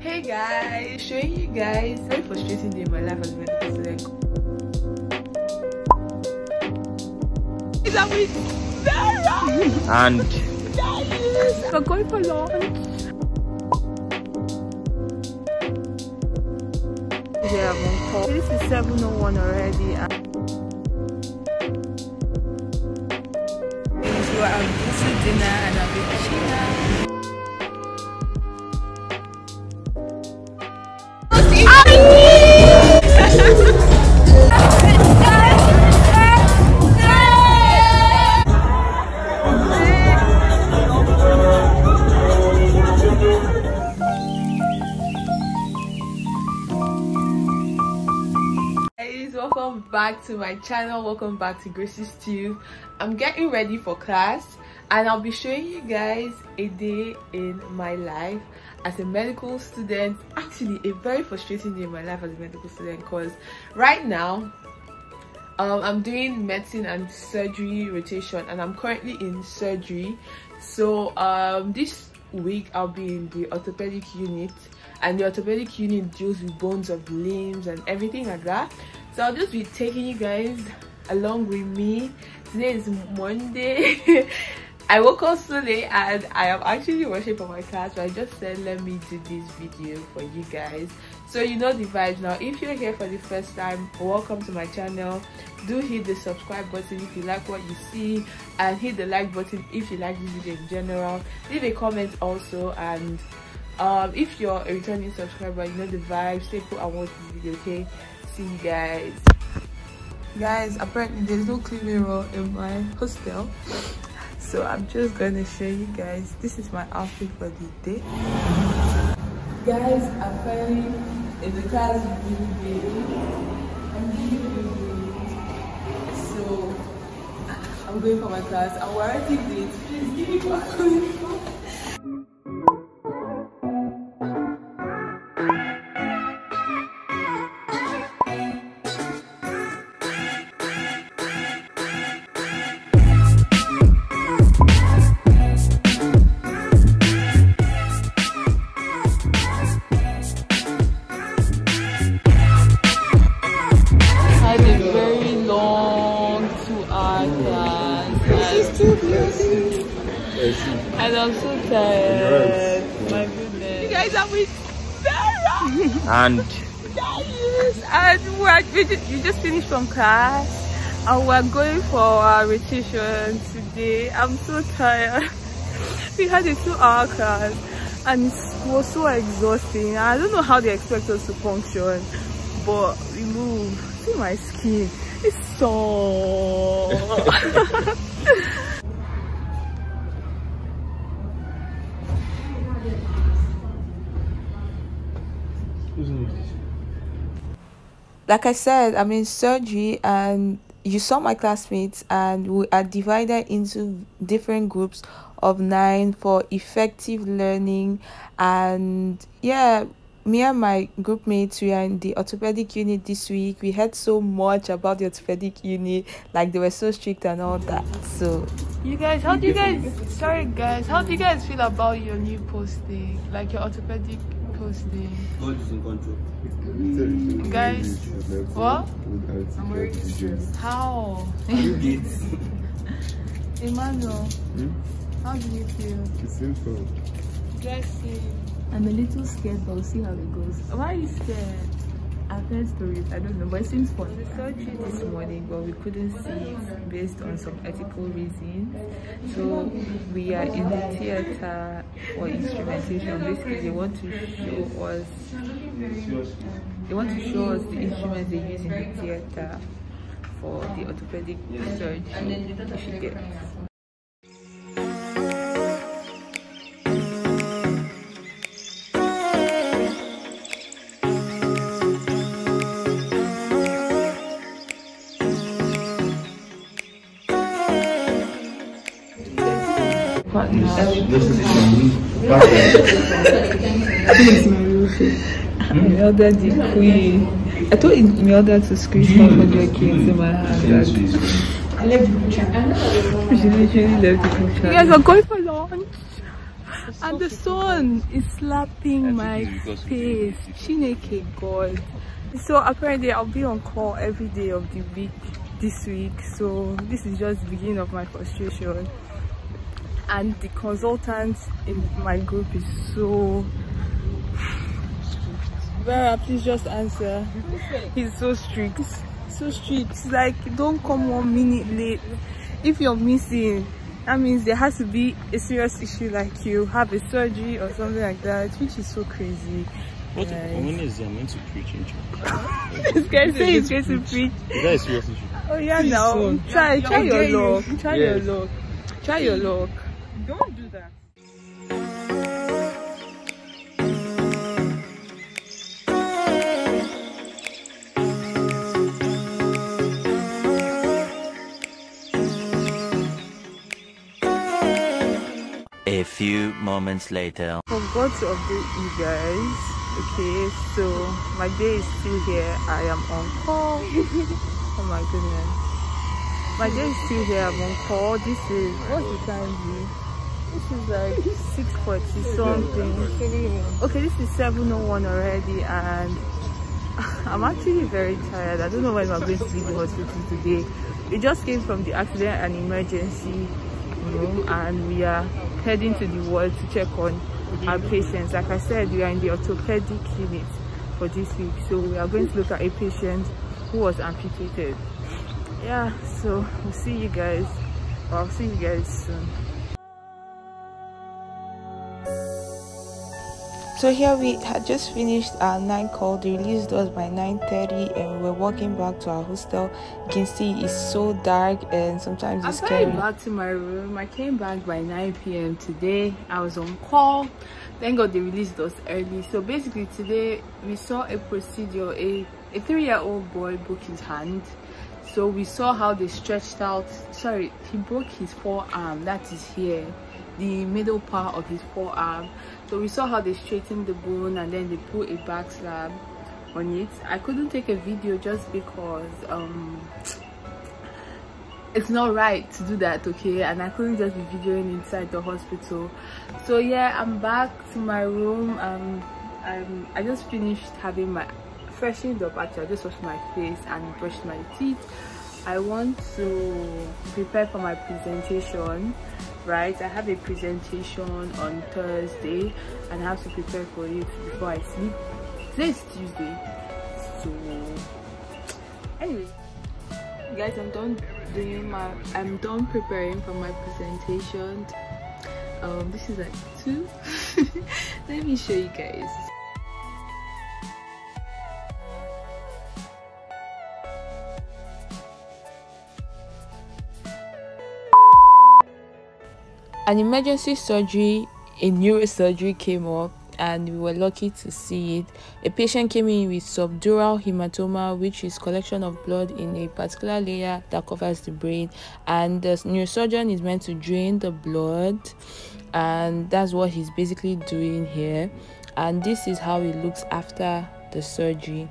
Hey guys, showing you guys very frustrating day in my life as a medical student. Is that with Sarah? And Yes, we're going for lunch. Yeah, I'm on call. This is 701 already. and- So I'm eating dinner and I'll be chilling. Back to my channel welcome back to Gracey's tube. I'm getting ready for class and i'll be showing you guys a day in my life as a medical student. Actually a very frustrating day in my life as a medical student because right now um, i'm doing medicine and surgery rotation and i'm currently in surgery. So um, this week i'll be in the orthopedic unit and the orthopedic unit deals with bones of limbs and everything like that so i'll just be taking you guys along with me. Today is monday. I woke up so late and i am actually rushing for my class but i just said let me do this video for you guys. So you know the vibes now. If you're here for the first time welcome to my channel. Do hit the subscribe button if you like what you see and hit the like button if you like this video in general. Leave a comment also and um if you're a returning subscriber you know the vibe. Stay put and watch the video okay? See you guys. Guys apparently there's no clean mirror in my hostel. So i'm just gonna show you guys. This is my outfit for the day. Guys i'm finally in the class i'm giving so i'm going for my class. I'm already late. Please give me one And I'm so tired. My goodness. You guys are with Sarah. and Yes. And we're, we just, we just finished from class. And we're going for our rotation today. I'm so tired. we had a two-hour class. And it was so exhausting. I don't know how they expect us to function. But we move. See my skin. It's so like I said, I'm in surgery and you saw my classmates and we are divided into different groups of nine for effective learning. And yeah me and my group mates we are in the orthopedic unit this week. We heard so much about the orthopedic unit like they were so strict and all that. So you guys how do you. guys sorry guys how do you guys feel about your new posting? Like your orthopedic posting God is in control. Guys, what? I'm already stressed. how Gates. emmanuel hmm? how do you feel It seems so. Jessie, I'm a little scared, but we'll see how it goes. why are you scared I've heard stories, I don't know, but it seems fun. We surgery this morning, but we couldn't see it based on some ethical reasons. So we are in the theater for instrumentation. Basically, they want to show us. They want to show us the instruments they use in the theater for the orthopedic surgery. You should get. Imelda the queen. I told Imelda to squeeze 500 kids in my hand. She literally left the. You guys are going for lunch. and the sun is slapping my face. Chineke God. So apparently I'll be on call every day of the week this week. So this is just the beginning of my frustration. And the consultant in my group is so Vera, please just answer. He's so strict. So strict. It's like don't come one minute late. If you're missing, that means there has to be a serious issue like you have a surgery or something like that, which is so crazy. What Guys. when is he meant to preach in church? this guy say he's going to preach. Is that a serious issue? Oh yeah, now try try your luck. Try Yes. your luck. Try your luck. Don't do that. A few moments later. Forgot to update you guys. Okay, so my day is still here. I am on call. oh my goodness. My day is still here. I'm on call. This is what's the time? G? This is like 6:40 something. Okay, this is 7:01 already, and I'm actually very tired. I don't know when we're going to leave the hospital today. We just came from the accident and emergency room, and we are heading to the ward to check on our patients. Like I said, we are in the orthopedic unit for this week, so we are going to look at a patient who was amputated. Yeah, so we'll see you guys. I'll see you guys soon. So here we had just finished our night call. The release was by 9:30, and we're walking back to our hostel. You can see it's so dark, and sometimes it's scary. I'm back to my room. I came back by 9 p.m. today. I was on call. Thank God they released us early. So basically today we saw a procedure. A a three-year-old boy broke his hand. So we saw how they stretched out. Sorry, he broke his forearm. That is here, the middle part of his forearm. So we saw how they straightened the bone and then they put a back slab on it. I couldn't take a video just because um it's not right to do that okay? And i couldn't just be videoing inside the hospital. So yeah i'm back to my room um um i just finished having my freshened up actually. I just washed my face and brushed my teeth. I want to prepare for my presentation right? I have a presentation on thursday and i have to prepare for it before i sleep. Today is tuesday so anyway. Guys i'm done doing my i'm done preparing for my presentation. Um this is like two. Let me show you guys An emergency surgery, a neurosurgery came up, and we were lucky to see it. A patient came in with subdural hematoma, which is collection of blood in a particular layer that covers the brain, and the neurosurgeon is meant to drain the blood, and that's what he's basically doing here. And this is how it looks after the surgery.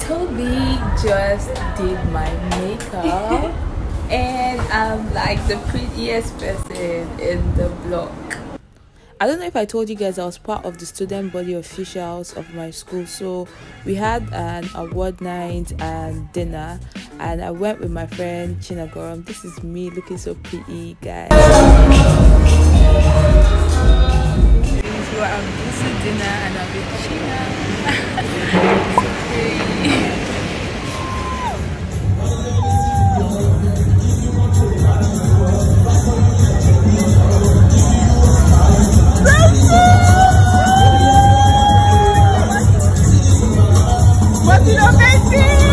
Toby just did my makeup and I'm like the prettiest person in the block. I don't know if I told you guys I was part of the student body officials of my school. So we had an award night and dinner and I went with my friend Chinagoram. This is me looking so pretty guys. Let's see.